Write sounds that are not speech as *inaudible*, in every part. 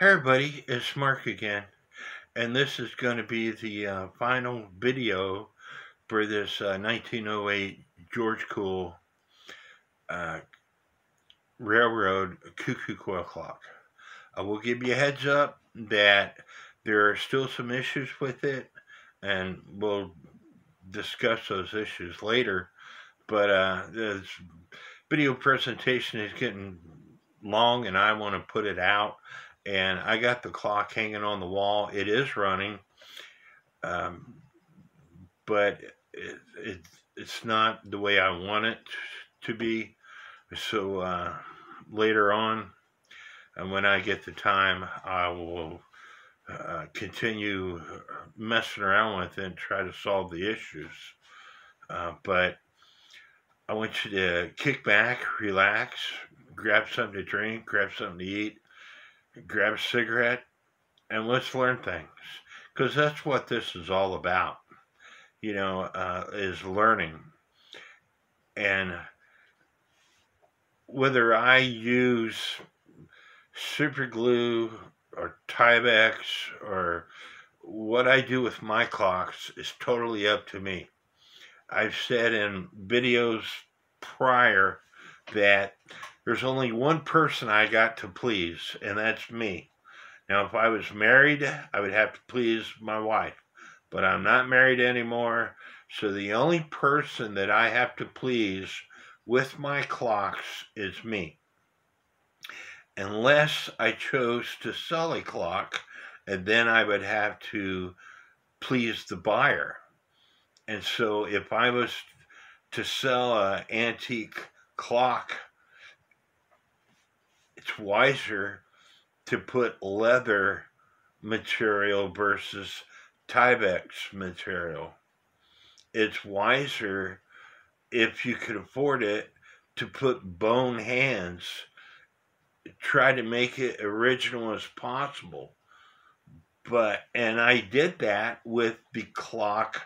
Hey everybody, it's Mark again, and this is going to be the uh, final video for this uh, 1908 George Cool uh, Railroad Cuckoo Quail Clock. I will give you a heads up that there are still some issues with it, and we'll discuss those issues later, but uh, this video presentation is getting long and I want to put it out and I got the clock hanging on the wall. It is running, um, but it, it, it's not the way I want it to be. So uh, later on, and when I get the time, I will uh, continue messing around with it and try to solve the issues. Uh, but I want you to kick back, relax, grab something to drink, grab something to eat, grab a cigarette, and let's learn things. Because that's what this is all about, you know, uh, is learning. And whether I use super glue or Tyvek or what I do with my clocks is totally up to me. I've said in videos prior that there's only one person I got to please, and that's me. Now, if I was married, I would have to please my wife, but I'm not married anymore, so the only person that I have to please with my clocks is me. Unless I chose to sell a clock, and then I would have to please the buyer. And so if I was to sell an antique clock it's wiser to put leather material versus Tyvek material. It's wiser if you can afford it to put bone hands. Try to make it original as possible. But, and I did that with the clock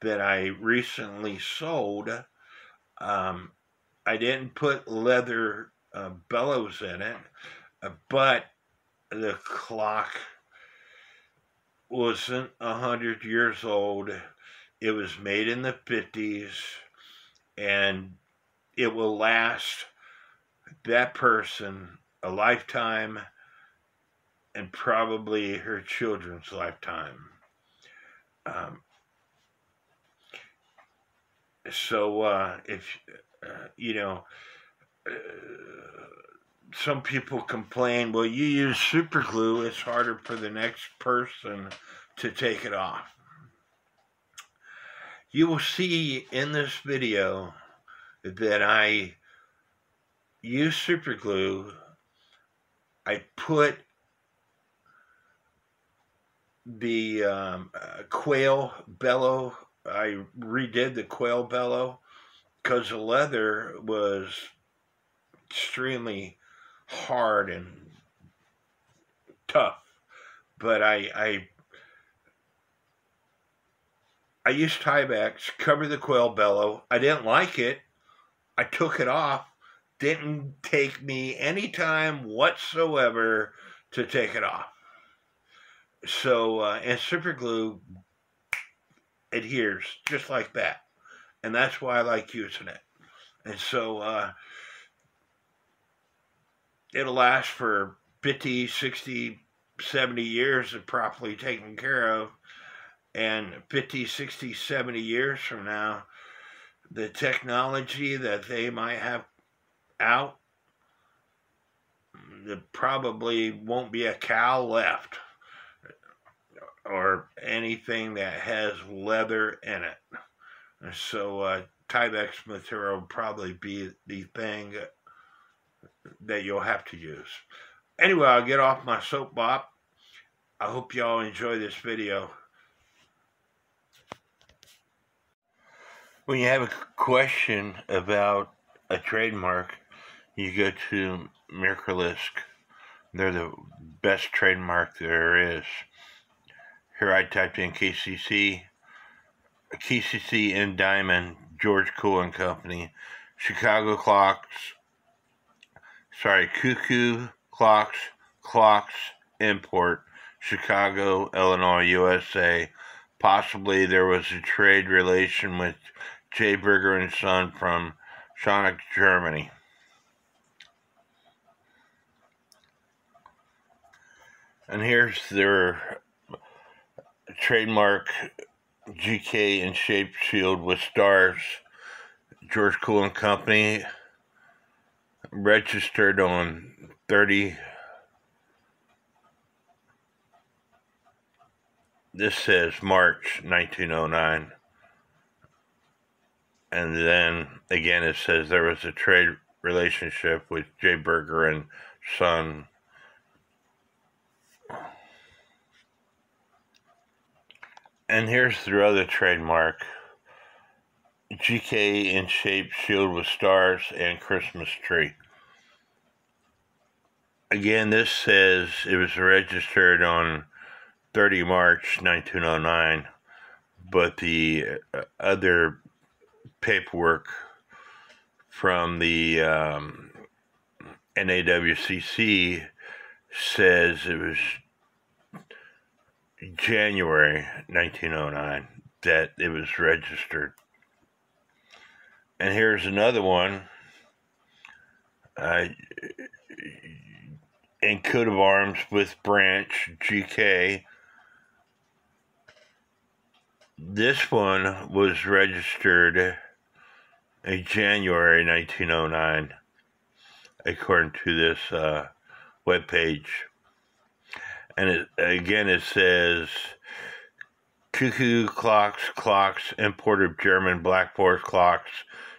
that I recently sold. Um, I didn't put leather uh, bellows in it, uh, but the clock wasn't a hundred years old. It was made in the fifties, and it will last that person a lifetime and probably her children's lifetime. Um, so uh, if uh, you know some people complain, well, you use super glue, it's harder for the next person to take it off. You will see in this video that I use super glue. I put the um, uh, quail bellow, I redid the quail bellow because the leather was extremely hard and tough. But I I I used Tyvek, covered the quail bellow. I didn't like it. I took it off. Didn't take me any time whatsoever to take it off. So, uh, and super glue adheres just like that. And that's why I like using it. And so, uh, it'll last for 50, 60, 70 years if properly taken care of. And 50, 60, 70 years from now, the technology that they might have out, there probably won't be a cow left or anything that has leather in it. So, uh, Tyvek material will probably be the thing that you'll have to use. Anyway, I'll get off my soapbox. I hope y'all enjoy this video. When you have a question about a trademark, you go to Mikrolisk. They're the best trademark there is. Here I typed in KCC, KCC in Diamond, George Cool and Company, Chicago Clocks, sorry, cuckoo clocks, clocks, import, Chicago, Illinois, USA. Possibly there was a trade relation with J. Berger and Son from Schonach, Germany. And here's their trademark GK and shape shield with stars. George Cool and Company registered on 30 this says March 1909 and then again it says there was a trade relationship with J. Berger and Son and here's their other trademark GK in shape shield with stars and Christmas tree. Again, this says it was registered on 30 March 1909, but the uh, other paperwork from the um, NAWCC says it was January 1909 that it was registered. And here's another one. Uh, in coat of arms with branch GK. This one was registered in January 1909, according to this uh, web page. And it, again, it says cuckoo clocks, clocks, imported German black forest clocks,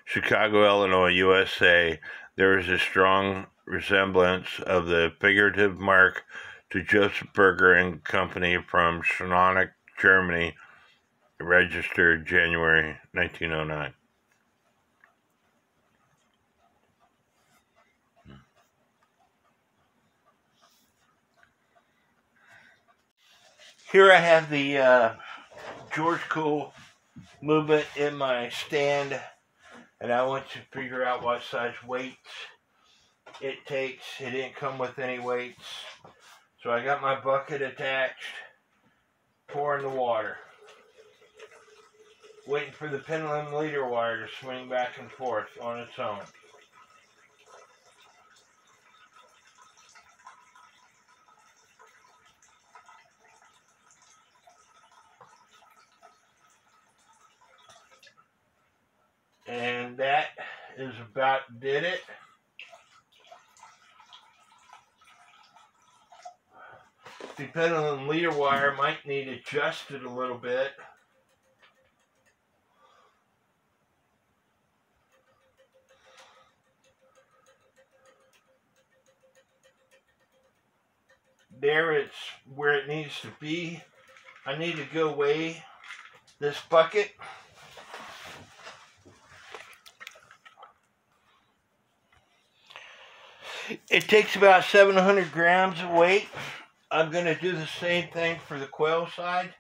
Chicago, Illinois, USA. There is a strong resemblance of the figurative mark to Joseph Berger and Company from Schonach, Germany, registered January 1909. Here I have the uh, George Cool movement in my stand, and I want to figure out what size weights it takes. It didn't come with any weights. So I got my bucket attached, pouring the water. Waiting for the pendulum leader wire to swing back and forth on its own. And that is about did it. Depending on the leader wire, might need adjusted a little bit. There it's where it needs to be. I need to go weigh this bucket. It takes about 700 grams of weight. I'm going to do the same thing for the quail side.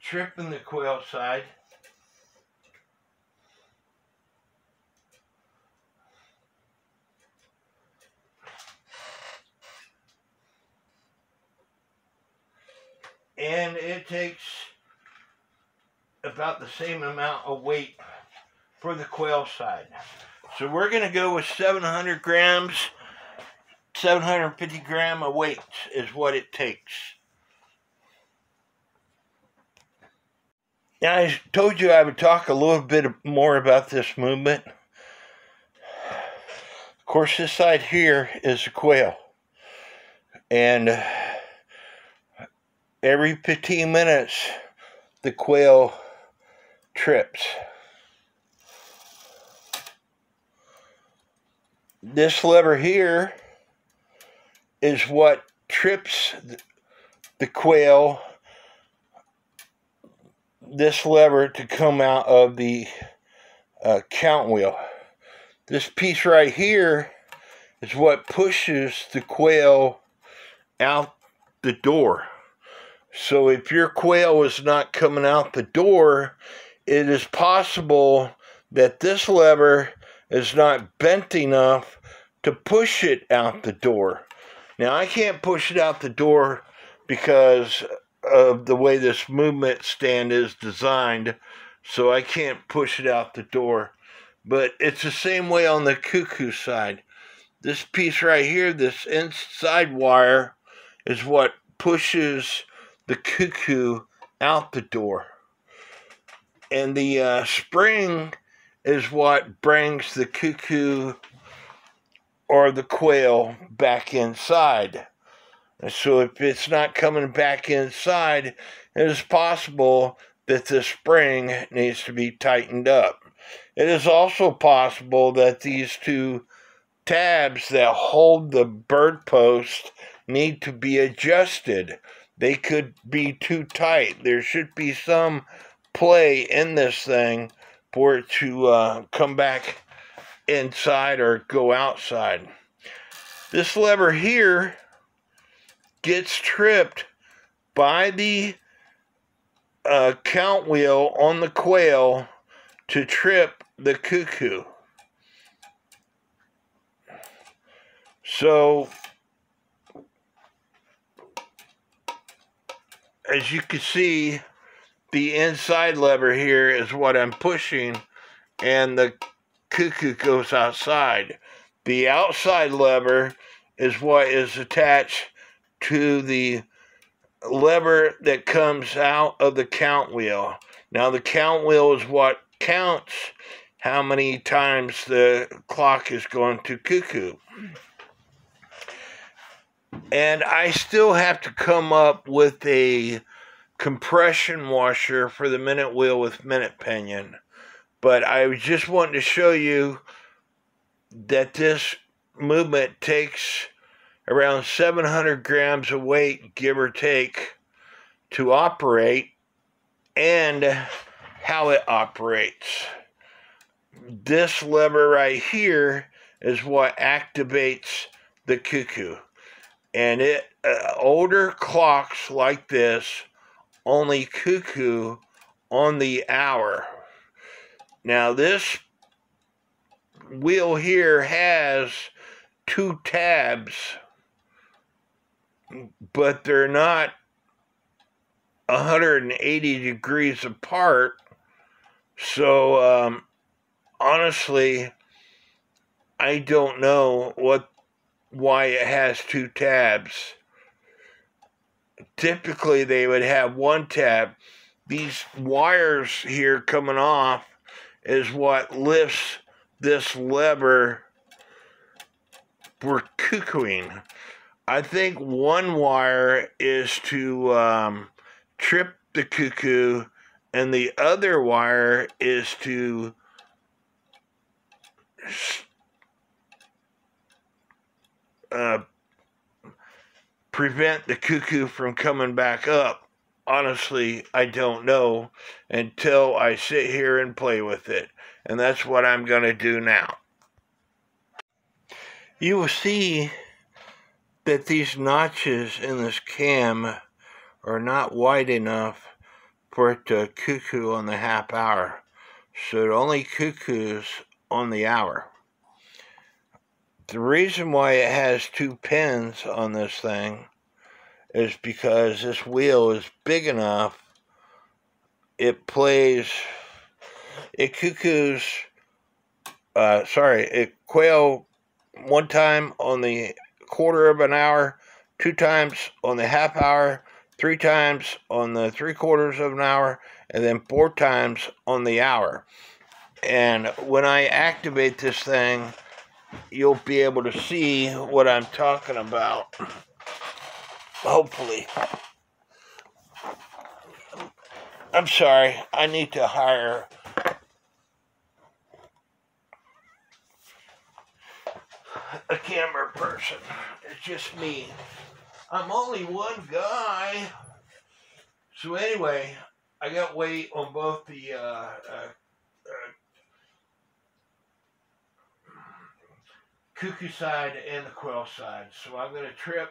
Tripping the quail side. And it takes about the same amount of weight for the quail side. So we're going to go with 700 grams, 750 gram of weight is what it takes. Now, I told you I would talk a little bit more about this movement. Of course, this side here is a quail. And every 15 minutes the quail trips. This lever here is what trips the quail this lever to come out of the uh, count wheel. This piece right here is what pushes the quail out the door. So if your quail is not coming out the door, it is possible that this lever is not bent enough to push it out the door. Now I can't push it out the door because of the way this movement stand is designed, so I can't push it out the door. But it's the same way on the cuckoo side. This piece right here, this inside wire, is what pushes the cuckoo out the door. And the uh, spring is what brings the cuckoo or the quail back inside. And so if it's not coming back inside, it is possible that the spring needs to be tightened up. It is also possible that these two tabs that hold the bird post need to be adjusted. They could be too tight. There should be some play in this thing for it to uh, come back inside or go outside. This lever here gets tripped by the uh, count wheel on the quail to trip the cuckoo. So, as you can see, the inside lever here is what I'm pushing, and the cuckoo goes outside. The outside lever is what is attached to the lever that comes out of the count wheel. Now, the count wheel is what counts how many times the clock is going to cuckoo. And I still have to come up with a compression washer for the minute wheel with minute pinion. But I just wanted to show you that this movement takes around 700 grams of weight, give or take, to operate and how it operates. This lever right here is what activates the cuckoo. And it uh, older clocks like this only cuckoo on the hour. Now this wheel here has two tabs but they're not 180 degrees apart. So, um, honestly, I don't know what why it has two tabs. Typically, they would have one tab. These wires here coming off is what lifts this lever for cuckooing. I think one wire is to um, trip the cuckoo, and the other wire is to uh, prevent the cuckoo from coming back up. Honestly, I don't know until I sit here and play with it. And that's what I'm going to do now. You will see that these notches in this cam are not wide enough for it to cuckoo on the half hour. So it only cuckoos on the hour. The reason why it has two pins on this thing is because this wheel is big enough. It plays, it cuckoos, uh, sorry, it quail one time on the quarter of an hour, two times on the half hour, three times on the three quarters of an hour, and then four times on the hour. And when I activate this thing, you'll be able to see what I'm talking about. Hopefully. I'm sorry, I need to hire a camera person. It's just me. I'm only one guy. So anyway, I got weight on both the uh, uh, cuckoo side and the quail side. So I'm going to trip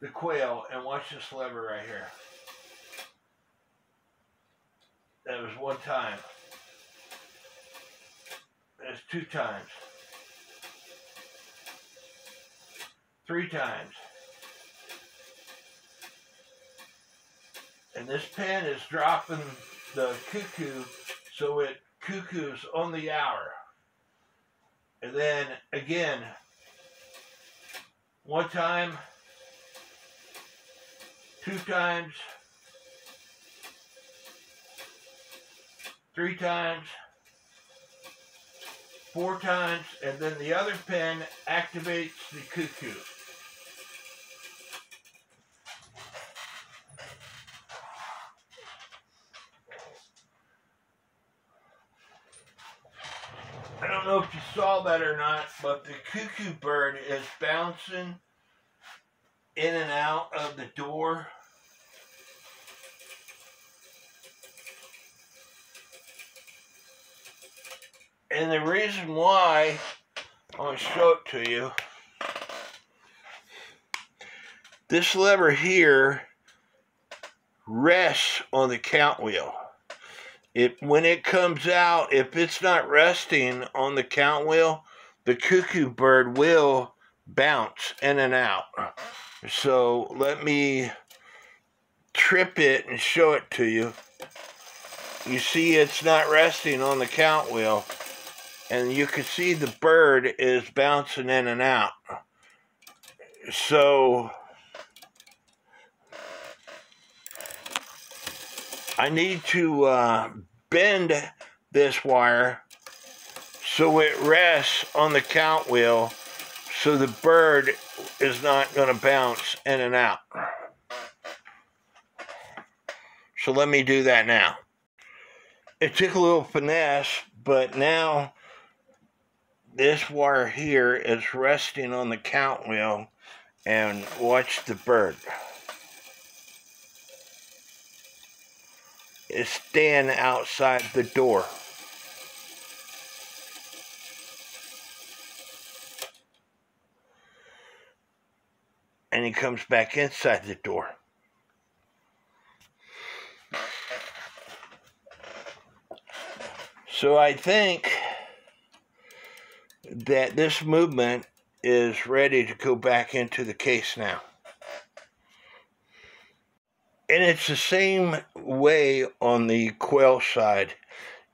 the quail and watch this lever right here. That was one time. That's two times. Three times. And this pen is dropping the cuckoo so it cuckoos on the hour. And then again, one time, two times, three times, four times, and then the other pen activates the cuckoo. Know if you saw that or not, but the cuckoo bird is bouncing in and out of the door. And the reason why, I want to show it to you. This lever here rests on the count wheel. It when it comes out, if it's not resting on the count wheel, the cuckoo bird will bounce in and out. So let me trip it and show it to you. You see it's not resting on the count wheel and you can see the bird is bouncing in and out. So I need to uh, bend this wire so it rests on the count wheel so the bird is not going to bounce in and out. So let me do that now. It took a little finesse, but now this wire here is resting on the count wheel and watch the bird. Is stand outside the door. And he comes back inside the door. So I think that this movement is ready to go back into the case now and it's the same way on the quail side.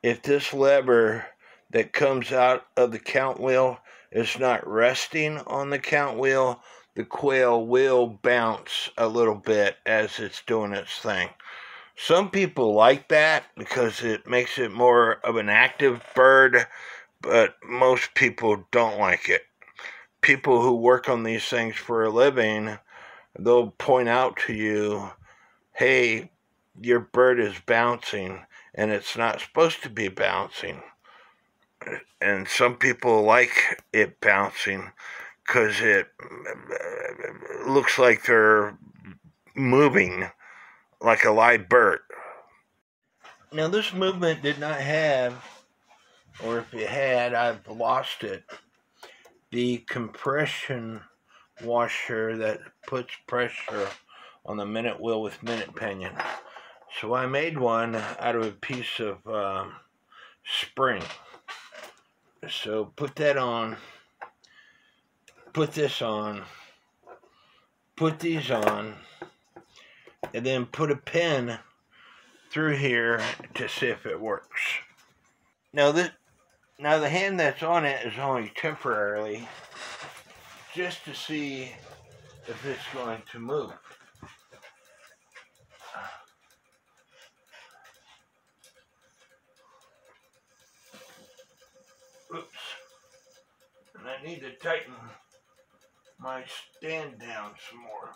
If this lever that comes out of the count wheel is not resting on the count wheel, the quail will bounce a little bit as it's doing its thing. Some people like that because it makes it more of an active bird, but most people don't like it. People who work on these things for a living, they'll point out to you hey, your bird is bouncing and it's not supposed to be bouncing. And some people like it bouncing because it looks like they're moving like a live bird. Now, this movement did not have, or if it had, I've lost it, the compression washer that puts pressure on the minute wheel with minute pinion. So I made one out of a piece of um, spring. So put that on, put this on, put these on, and then put a pin through here to see if it works. Now this, now the hand that's on it is only temporarily, just to see if it's going to move. And I need to tighten my stand down some more.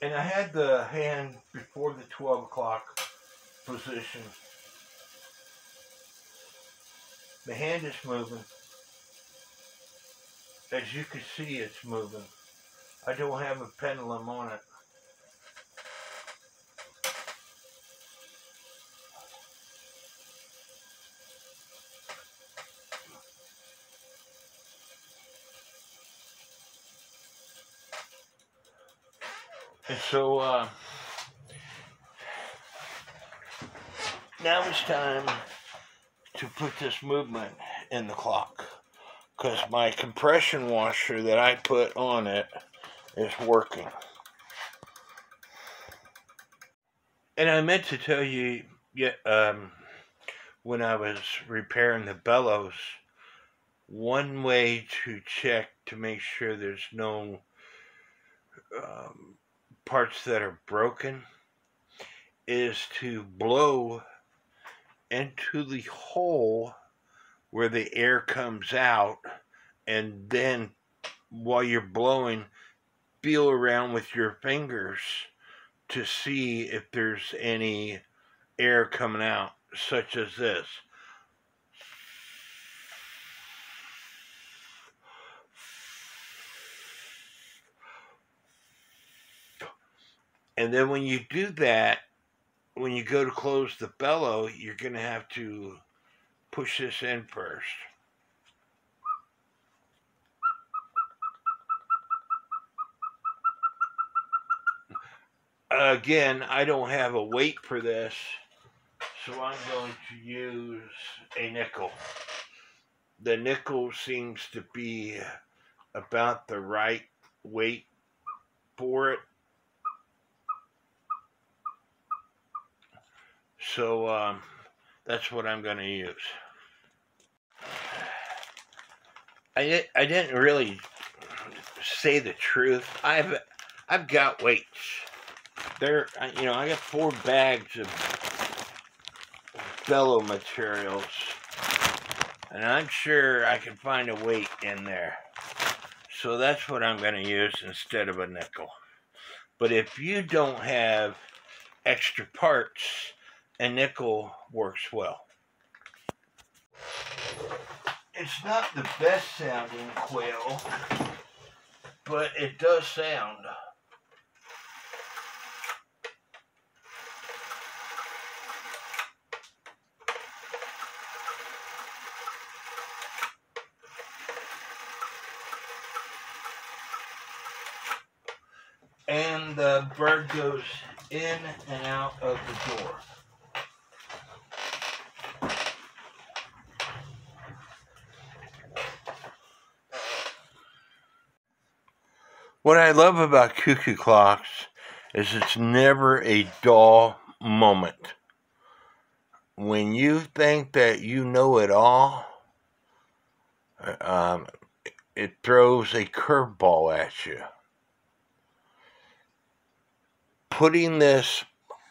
And I had the hand before the 12 o'clock position. The hand is moving. As you can see, it's moving. I don't have a pendulum on it. And so uh, now it's time to put this movement in the clock because my compression washer that I put on it is working. And I meant to tell you, yeah, um, when I was repairing the bellows, one way to check to make sure there's no um, parts that are broken is to blow into the hole where the air comes out and then while you're blowing feel around with your fingers to see if there's any air coming out such as this And then when you do that, when you go to close the bellow, you're going to have to push this in first. Again, I don't have a weight for this, so I'm going to use a nickel. The nickel seems to be about the right weight for it. So um, that's what I'm going to use. I, I didn't really say the truth. I've I've got weights. There, you know, I got four bags of bellow materials, and I'm sure I can find a weight in there. So that's what I'm going to use instead of a nickel. But if you don't have extra parts, a nickel works well. It's not the best sounding quail, but it does sound. The bird goes in and out of the door. What I love about cuckoo clocks is it's never a dull moment. When you think that you know it all, um, it throws a curveball at you. Putting this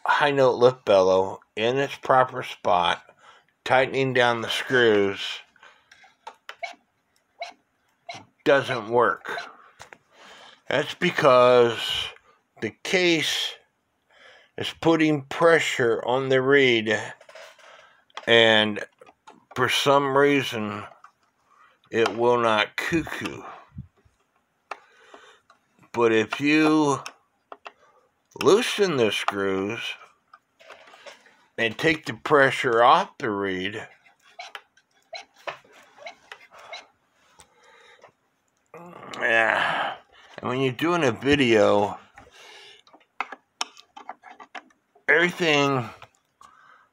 high note lift bellow in its proper spot, tightening down the screws, doesn't work. That's because the case is putting pressure on the reed, and for some reason, it will not cuckoo. But if you loosen the screws and take the pressure off the reed, yeah. And when you're doing a video, everything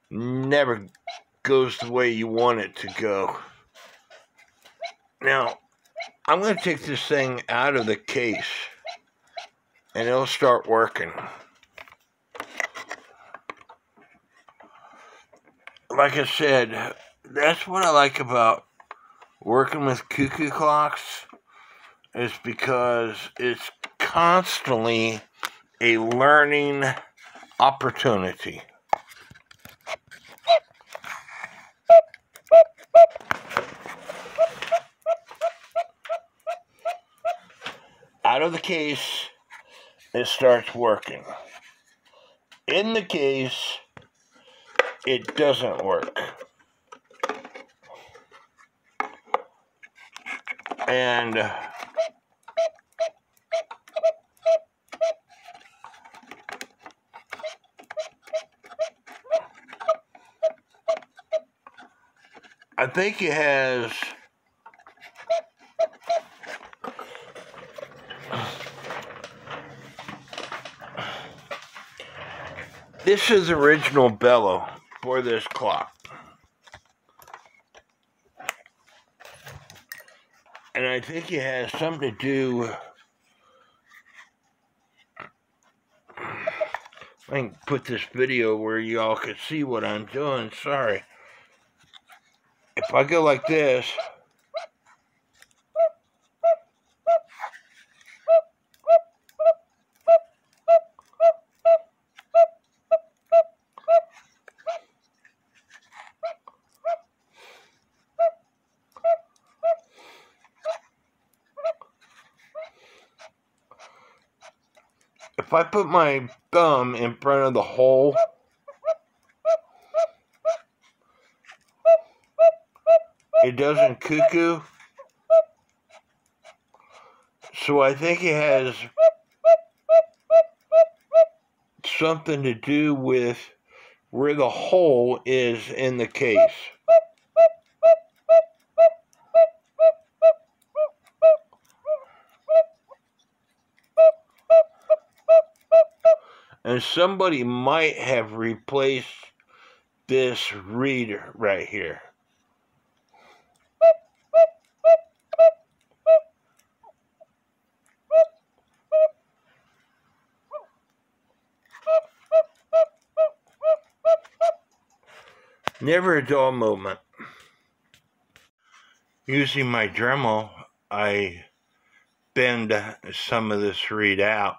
never goes the way you want it to go. Now, I'm going to take this thing out of the case and it'll start working. Like I said, that's what I like about working with cuckoo clocks is because it's constantly a learning opportunity. Out of the case, it starts working. In the case, it doesn't work. And uh, I think it has. This is original bellow for this clock. And I think it has something to do. I can put this video where y'all can see what I'm doing. Sorry. If I go like this. Put my thumb in front of the hole, it doesn't cuckoo. So I think it has something to do with where the hole is in the case. And somebody might have replaced this reader right here. Never a dull moment. Using my Dremel, I bend some of this reed out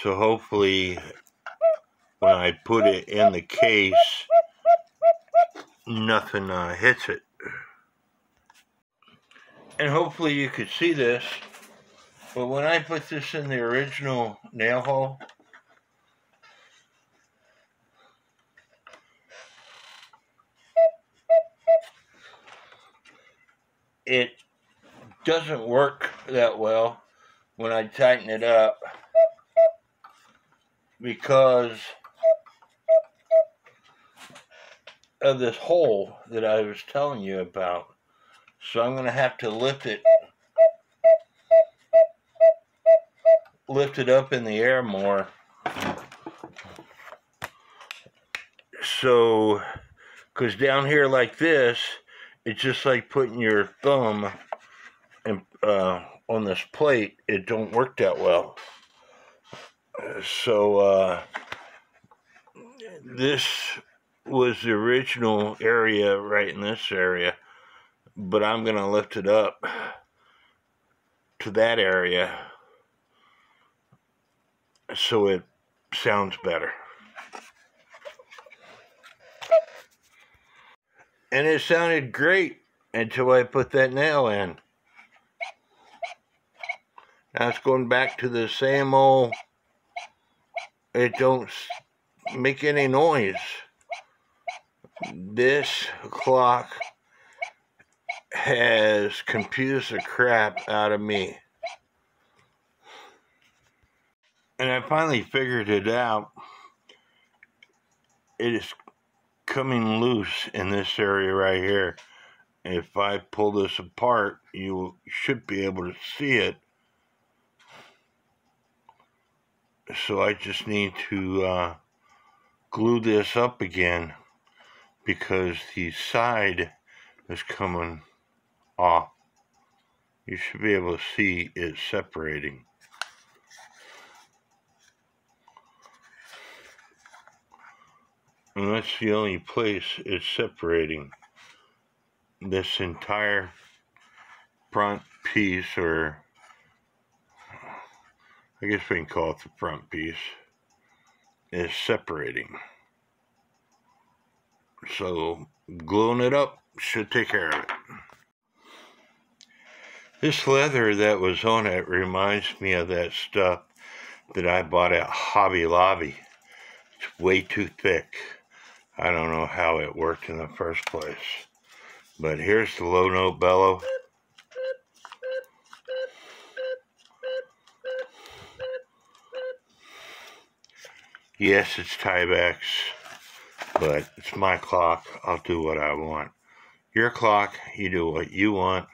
so hopefully when I put it in the case, nothing uh, hits it. And hopefully you could see this, but when I put this in the original nail hole, it doesn't work that well when I tighten it up because of this hole that I was telling you about. So I'm going to have to lift it lift it up in the air more. So, because down here like this, it's just like putting your thumb in, uh, on this plate. It don't work that well so uh, this was the original area right in this area but I'm gonna lift it up to that area so it sounds better. And it sounded great until I put that nail in. Now it's going back to the same old it don't make any noise. This clock has confused the crap out of me. And I finally figured it out. It is coming loose in this area right here. If I pull this apart, you should be able to see it so I just need to uh, glue this up again because the side is coming off. You should be able to see it separating. And that's the only place it's separating. This entire front piece or I guess we can call it the front piece, is separating. So gluing it up should take care of it. This leather that was on it reminds me of that stuff that I bought at Hobby Lobby. It's way too thick. I don't know how it worked in the first place. But here's the low note bellow. Yes, it's Tyvek, but it's my clock. I'll do what I want. Your clock, you do what you want.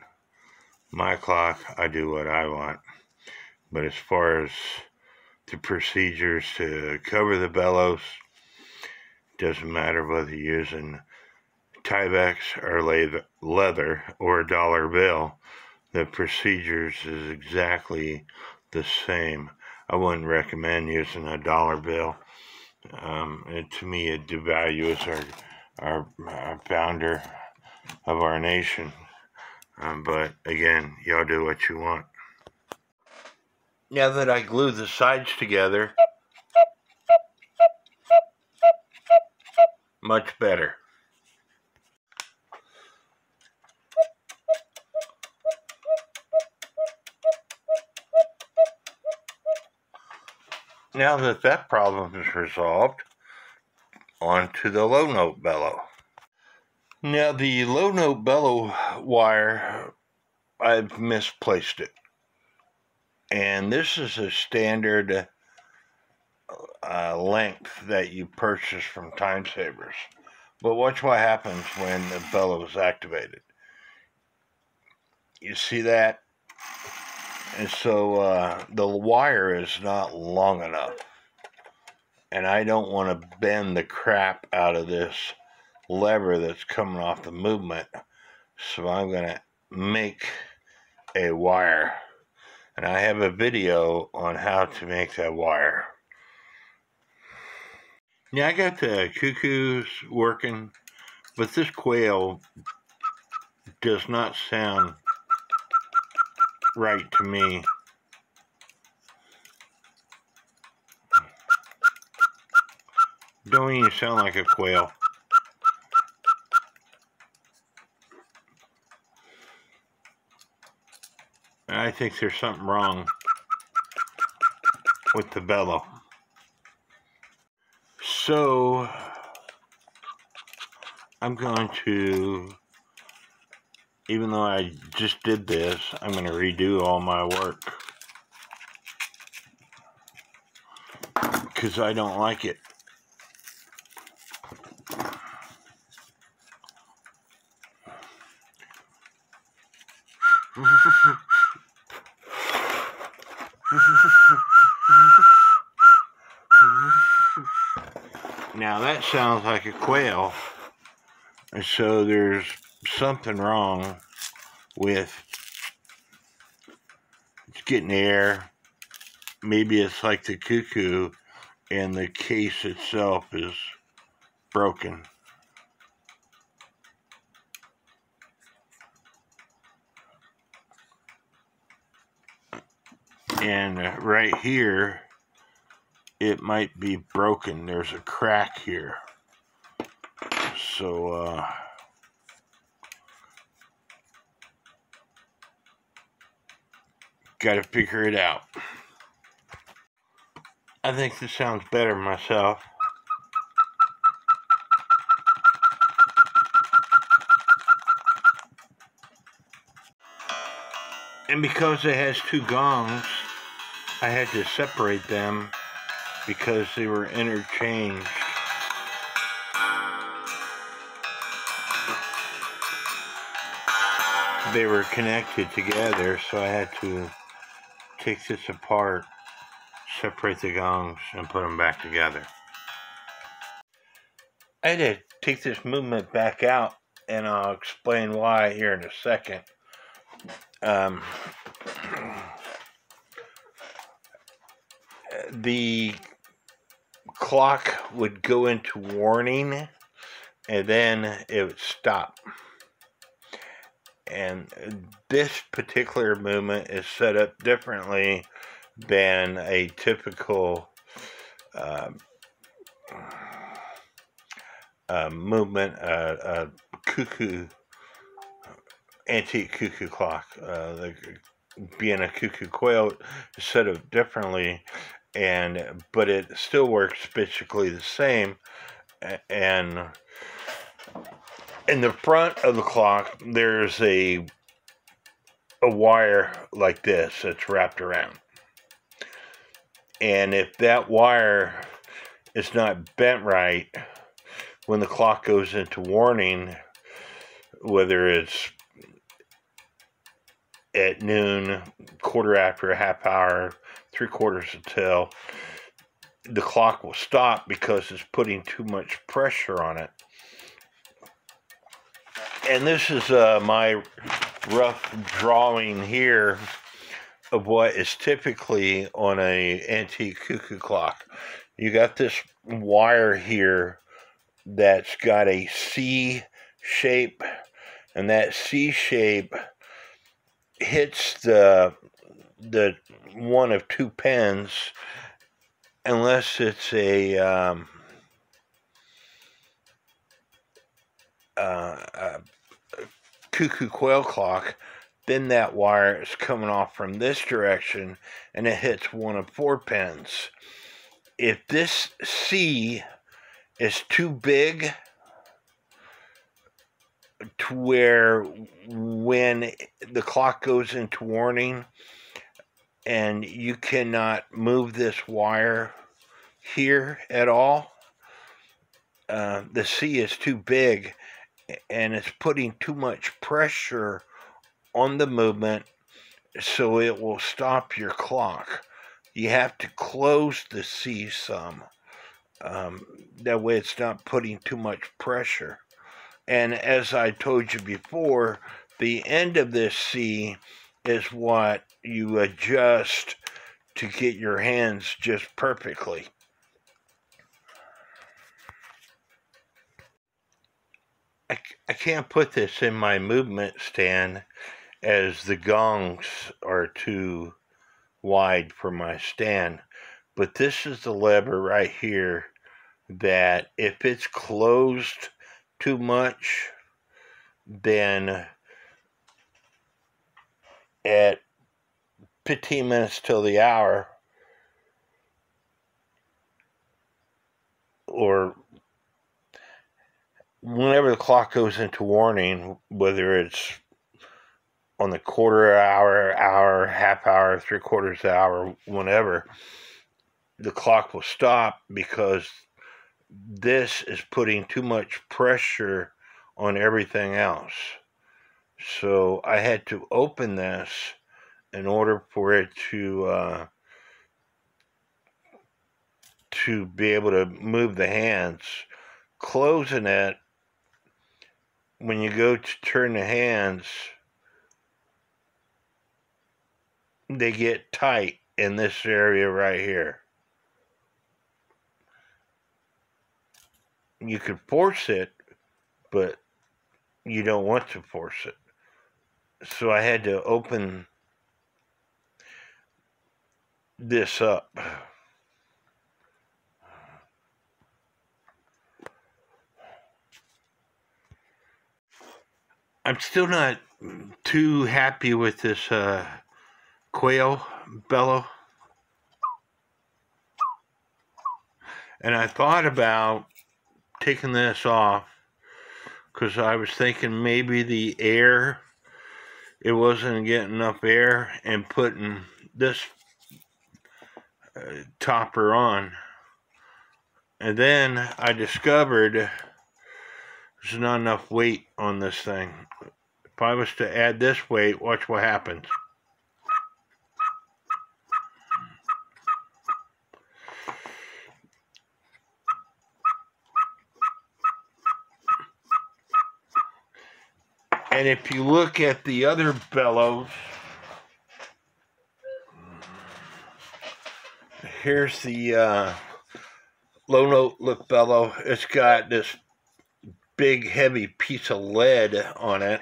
My clock, I do what I want. But as far as the procedures to cover the bellows, it Doesn't matter whether you're using Tyvek or leather or a dollar bill. The procedures is exactly the same. I wouldn't recommend using a dollar bill. Um, to me, it devalues our, our, our founder of our nation. Um, but again, y'all do what you want. Now that I glue the sides together, much better. Now that that problem is resolved, on to the low note bellow. Now the low note bellow wire, I've misplaced it. And this is a standard uh, length that you purchase from Timesavers. But watch what happens when the bellow is activated. You see that? And so uh, the wire is not long enough. And I don't want to bend the crap out of this lever that's coming off the movement. So I'm going to make a wire. And I have a video on how to make that wire. Yeah, I got the cuckoos working, but this quail does not sound right to me. Don't even sound like a quail. I think there's something wrong with the bellow. So, I'm going to even though I just did this, I'm going to redo all my work. Because I don't like it. *laughs* now that sounds like a quail. And so there's something wrong with it's getting air. Maybe it's like the cuckoo and the case itself is broken. And right here, it might be broken. There's a crack here. So, uh, Got to figure it out. I think this sounds better myself. And because it has two gongs, I had to separate them because they were interchanged. They were connected together, so I had to take this apart, separate the gongs, and put them back together. I had to take this movement back out, and I'll explain why here in a second. Um, the clock would go into warning, and then it would stop and this particular movement is set up differently than a typical uh, uh, movement, uh, uh cuckoo, antique cuckoo clock. Uh, the, being a cuckoo quail is set up differently, and but it still works basically the same, and in the front of the clock, there's a a wire like this that's wrapped around. And if that wire is not bent right, when the clock goes into warning, whether it's at noon, quarter after, a half hour, three quarters until, the clock will stop because it's putting too much pressure on it. And this is uh, my rough drawing here of what is typically on a antique cuckoo clock. You got this wire here that's got a C shape, and that C shape hits the the one of two pins unless it's a um, uh, a cuckoo quail clock then that wire is coming off from this direction and it hits one of four pins if this C is too big to where when the clock goes into warning and you cannot move this wire here at all. Uh, the C is too big and it's putting too much pressure on the movement so it will stop your clock. You have to close the C some. Um, that way it's not putting too much pressure. And as I told you before, the end of this C is what you adjust to get your hands just perfectly. I, I can't put this in my movement stand as the gongs are too wide for my stand. But this is the lever right here that if it's closed too much, then at 15 minutes till the hour or whenever the clock goes into warning, whether it's on the quarter hour, hour, half hour, three quarters hour, whenever, the clock will stop because this is putting too much pressure on everything else. So I had to open this in order for it to uh, to be able to move the hands. Closing it when you go to turn the hands, they get tight in this area right here. You could force it, but you don't want to force it so I had to open this up. I'm still not too happy with this uh, quail bellow. And I thought about taking this off because I was thinking maybe the air it wasn't getting enough air and putting this uh, topper on. And then I discovered there's not enough weight on this thing. If I was to add this weight, watch what happens. And if you look at the other bellows, here's the uh, low note lift bellow. It's got this big heavy piece of lead on it.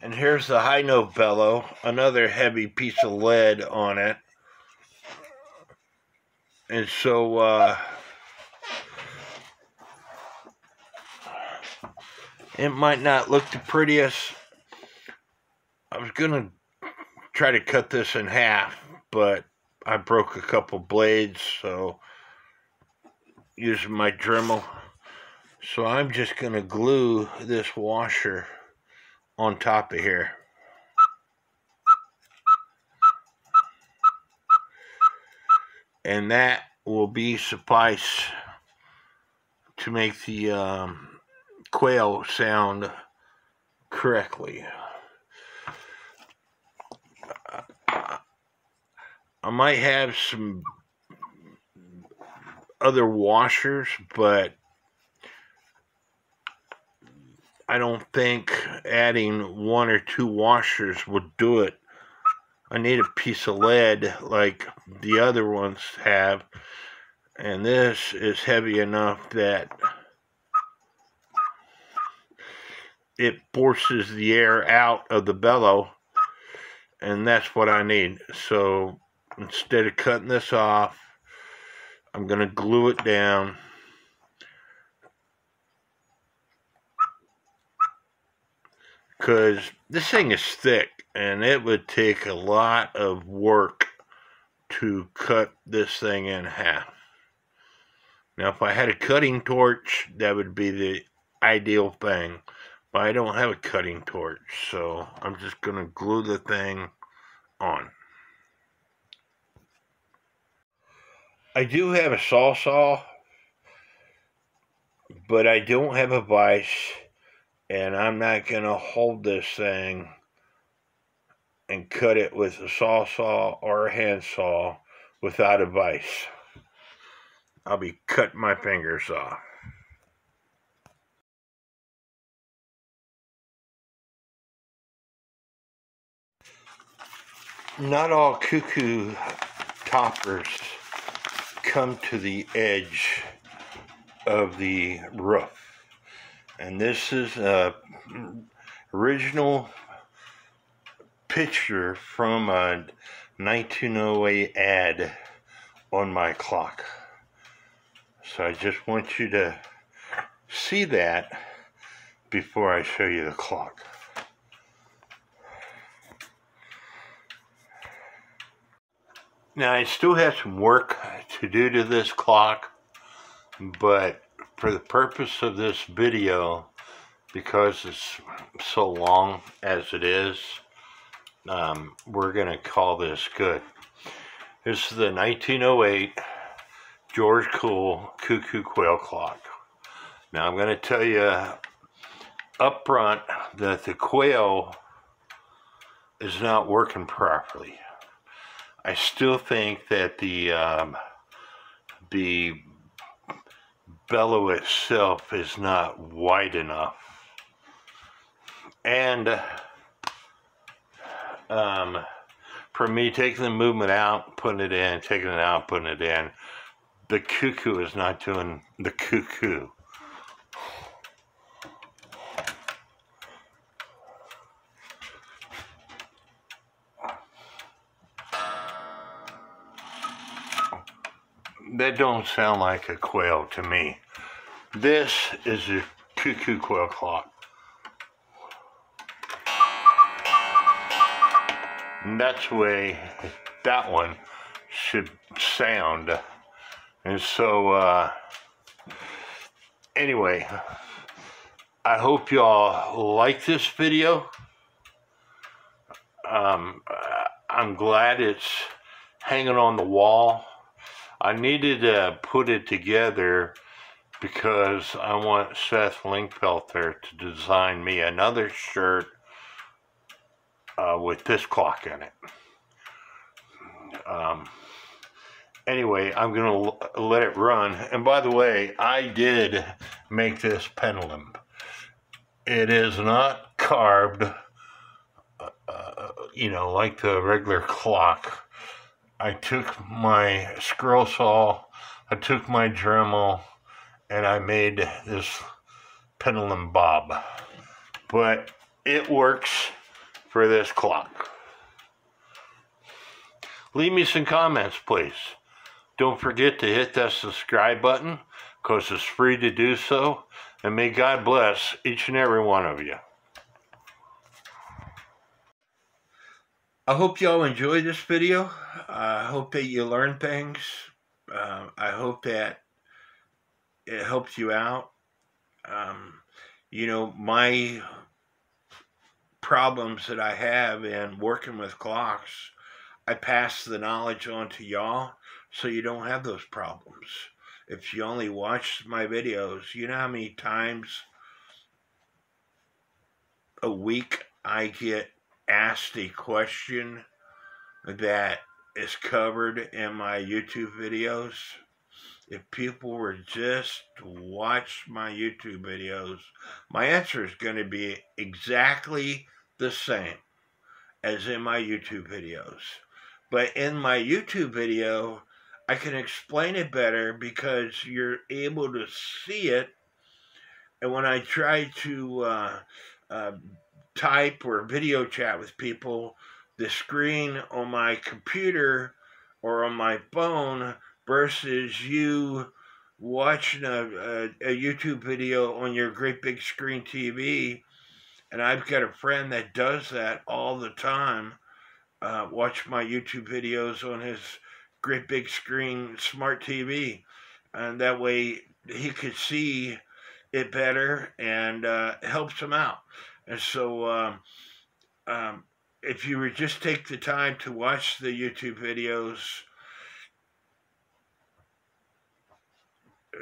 And here's the high note bellow, another heavy piece of lead on it. And so, uh, It might not look the prettiest. I was going to try to cut this in half, but I broke a couple blades, so using my Dremel. So I'm just going to glue this washer on top of here. And that will be suffice to make the um, quail sound correctly. I might have some other washers, but I don't think adding one or two washers would do it. I need a piece of lead like the other ones have, and this is heavy enough that it forces the air out of the bellow, and that's what I need. So instead of cutting this off, I'm going to glue it down. Because this thing is thick and it would take a lot of work to cut this thing in half. Now, if I had a cutting torch, that would be the ideal thing. But I don't have a cutting torch, so I'm just going to glue the thing on. I do have a Sawzall, but I don't have a vise, and I'm not going to hold this thing and cut it with a Sawzall or a hand saw without a vise. I'll be cutting my fingers off. Not all cuckoo toppers come to the edge of the roof. And this is a original picture from a 1908 ad on my clock. So I just want you to see that before I show you the clock. Now I still have some work to do to this clock, but for the purpose of this video, because it's so long as it is, um, we're going to call this good. This is the 1908 George Cool Cuckoo Quail Clock. Now I'm going to tell you up front that the quail is not working properly. I still think that the um, the bellow itself is not wide enough, and um, for me taking the movement out, putting it in, taking it out, putting it in, the cuckoo is not doing the cuckoo. That don't sound like a quail to me. This is a cuckoo quail clock. And that's the way that one should sound. And so, uh, anyway, I hope y'all like this video. Um, I'm glad it's hanging on the wall. I needed to put it together because I want Seth Linkfelter to design me another shirt uh, with this clock in it. Um, anyway, I'm going to let it run. And by the way, I did make this pendulum. It is not carved, uh, uh, you know, like the regular clock. I took my scroll saw, I took my Dremel, and I made this pendulum bob. But it works for this clock. Leave me some comments, please. Don't forget to hit that subscribe button because it's free to do so. And may God bless each and every one of you. I hope y'all enjoyed this video. I hope that you learn things. Uh, I hope that it helps you out. Um, you know, my problems that I have in working with clocks, I pass the knowledge on to y'all so you don't have those problems. If you only watch my videos, you know how many times a week I get asked a question that is covered in my YouTube videos. If people were just to watch my YouTube videos, my answer is going to be exactly the same as in my YouTube videos. But in my YouTube video, I can explain it better because you're able to see it. And when I try to uh, uh, type or video chat with people, the screen on my computer or on my phone versus you watching a, a, a, YouTube video on your great big screen TV. And I've got a friend that does that all the time. Uh, watch my YouTube videos on his great big screen smart TV. And that way he could see it better and uh, helps him out. And so, um, um, if you would just take the time to watch the YouTube videos,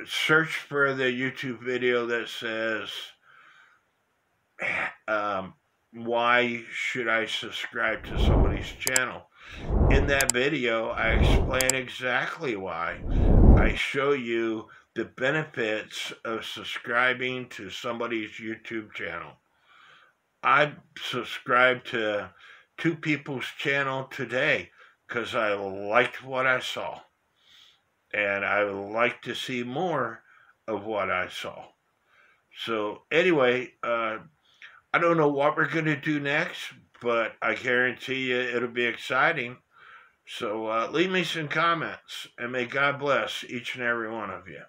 search for the YouTube video that says, um, Why should I subscribe to somebody's channel? In that video, I explain exactly why. I show you the benefits of subscribing to somebody's YouTube channel. I subscribed to two people's channel today because I liked what I saw. And I would like to see more of what I saw. So, anyway, uh, I don't know what we're going to do next, but I guarantee you it'll be exciting. So, uh, leave me some comments, and may God bless each and every one of you.